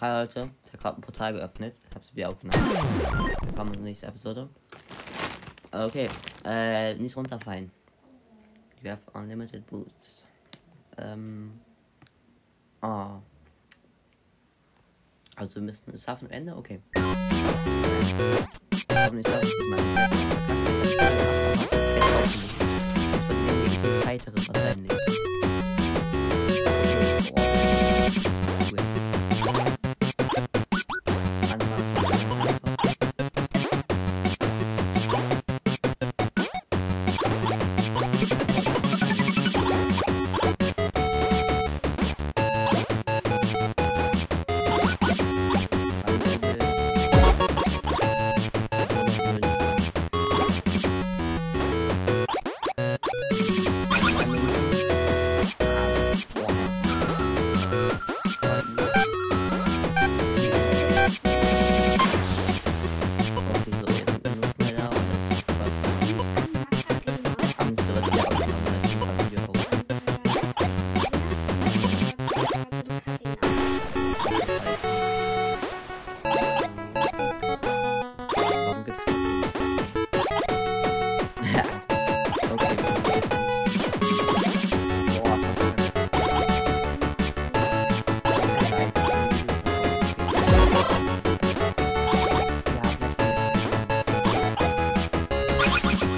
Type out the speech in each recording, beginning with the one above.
Hi Leute, ich habe gerade ein Portal geöffnet. Ich habe es wieder aufgenommen. Willkommen zur nächsten Episode. Okay, äh, nicht runterfallen. You have unlimited boots. Ähm. Ah. Also wir müssen es schaffen Ende? Okay. Ich wahrscheinlich. Warum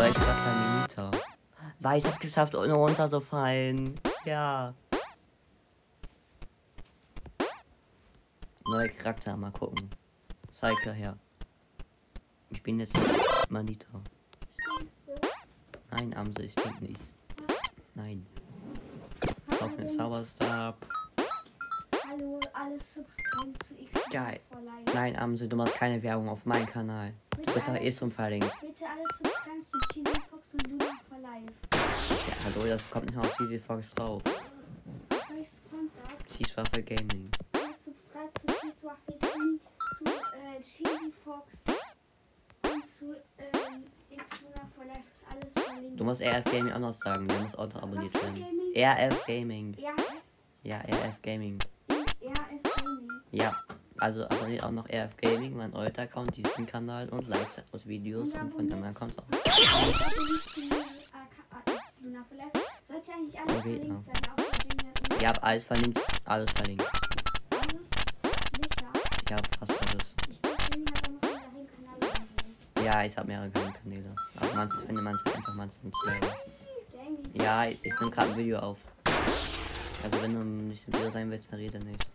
Leute, das war Minita. Weiß hat geschafft, ohne runterzufallen. Ja. Neuer Charakter, mal gucken. Psyche her. Ich bin jetzt Manita. Nein, Amse, ich denke nicht. Nein. Auf den Zauberstab. Hallo, alles subscribe zu X Geil. Nein, Amse, du machst keine Werbung auf meinem Kanal. Du bist doch eh schon verlinkt. Bitte alles zu Cheesy Fox und Luna for Life. Ja, hallo, das kommt nicht auf Easy Fox drauf. Was kommt das? Schießwaffe Gaming. Alles subscribe zu Cheesy Waffel, zu äh, Cheesy Fox und zu ähm, X Luna for Life ist alles verlinkt. Du musst RF Gaming noch sagen, der muss auch noch abonniert werden. Gaming? RF Gaming. RF, Ja, RF Gaming. RF Gaming. Ja, also abonniert auch noch RF Gaming, mein alter Account, diesen Kanal und liked aus Videos und von anderen Accounts auch. Alles Okay, den Ihr habt alles verlinkt, alles verlinkt. Alles. Ich hab fast alles. Ich bin halt so. Ja, ich habe mehrere Kanäle. Aber manches findet man einfach manches nicht. Dang, Ja, ich nehme gerade ein Video auf. Also wenn du nicht im Video sein willst, dann rede nicht.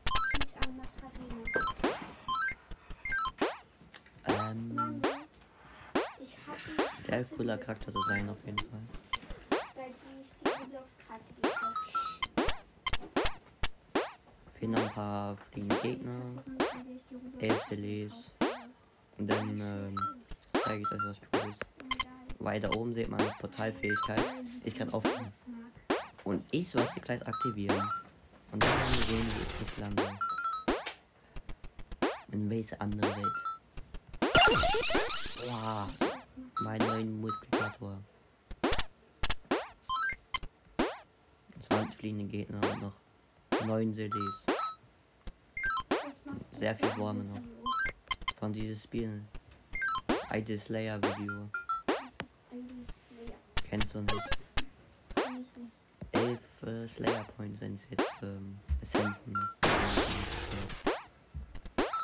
Der cooler Charakter zu sein auf jeden Fall. weil die ich die Roblox-Karte gekauft Fehlen noch ein paar fliegende Gegner. elf CDs. Und dann ähm, zeige ich euch was Cooles. Weiter oben seht man die Portalfähigkeit. Ich kann aufhören. Und ich sollte sie gleich aktivieren. Und dann werden wir sehen, wie ich lande. In welche andere Welt. Wow. Mein neuen Multiplikator. 20 fliegende Gegner und noch 9 CDs. Sehr viel Warme noch. Von dieses Spiel. Idle Slayer Video. Kennst du nicht? Elf äh, Slayer Points, wenn es jetzt ähm, Essenzen macht.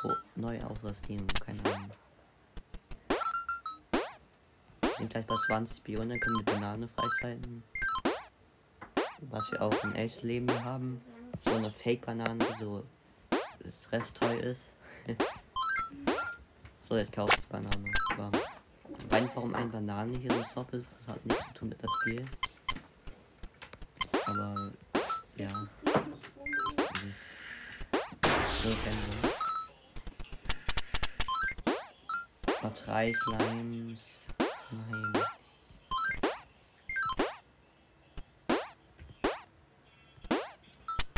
Oh, neue Ausrüstung, keine Ahnung. Sind gleich bei 20 Bione, können die Banane freischalten. Was wir auch im echten Leben haben. so eine Fake-Banane, so stresstreu ist. so, jetzt du die Banane. Aber weiß nicht, warum ein Banane hier so top ist. Das hat nichts zu tun mit das Spiel. Aber ja, das ist so. Noch drei Slimes. Nein.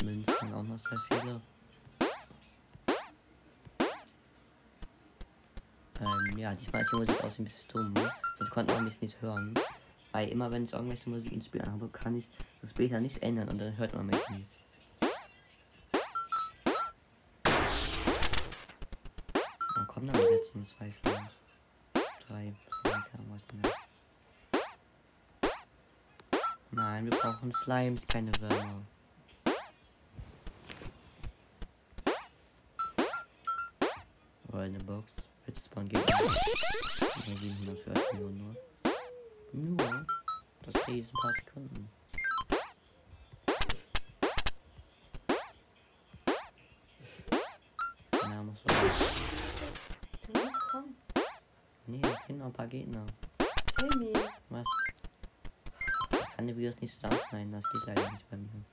Münzen auch noch sehr viele. Ähm, ja, diesmal ist die Musik aus ein bisschen dumm. Ne? Sonst konnte man mich nicht hören. Weil immer wenn ich irgendwelche Musik ins Spiel habe, kann ich das später nicht ändern und dann hört man mich nicht. Dann kommen dann letzten zwei Slimes. Drei. Mehr. Nein, wir brauchen Slimes, keine Würmer. eine Box. Jetzt spawn geht. 740 nur. Nur. Das geht ein paar Sekunden. Noch ein paar Gegner. Timmy. Was? Ich kann die Videos nicht zusammenschneiden, das geht leider nicht bei mir.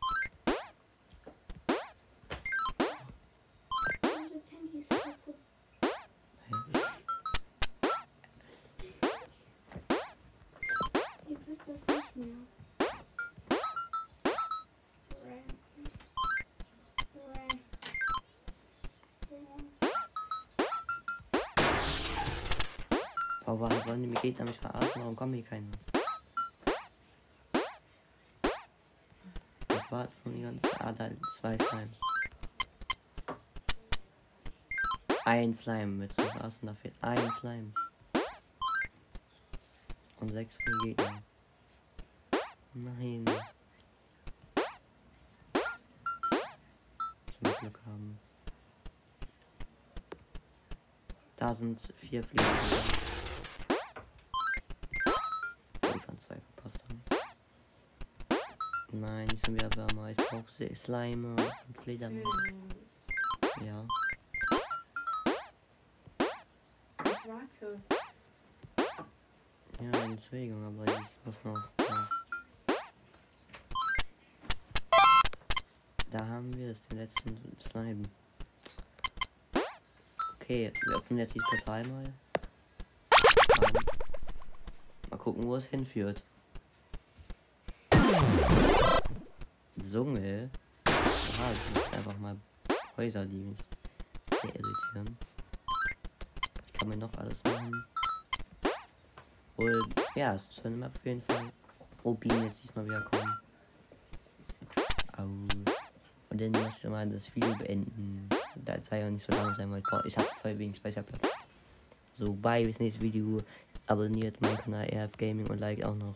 Aber wollen die mich Gegner mich verarschen? Warum kommen hier keine? Das war jetzt so die ganze da zwei Slimes. Ein Slime mit zum Verarschen, da fehlt ein Slime. Und sechs von Gegner. Nein. Muss Glück haben. Da sind vier Fliegen. Nicht schon wieder Würmer. Ich brauche Slime und Fledermäuse. Ja. Ich warte. Ja, Entschuldigung, aber das muss noch. Ja. Da haben wir es, den letzten Slime. Okay, wir öffnen jetzt die Portal mal. Mal gucken, wo es hinführt. Zunge. Aha, das ist einfach mal Häuser, mich sehr irritieren. Ich kann mir noch alles machen. Und ja, es ist schon auf jeden Fall. Rubin jetzt diesmal wieder kommen. Au. Und dann muss ich mal das Video beenden. Da es ja nicht so lang sein, weil ich habe voll wenig Speicherplatz. So, bye, bis nächstes Video. Abonniert meinen Kanal RF Gaming und like auch noch.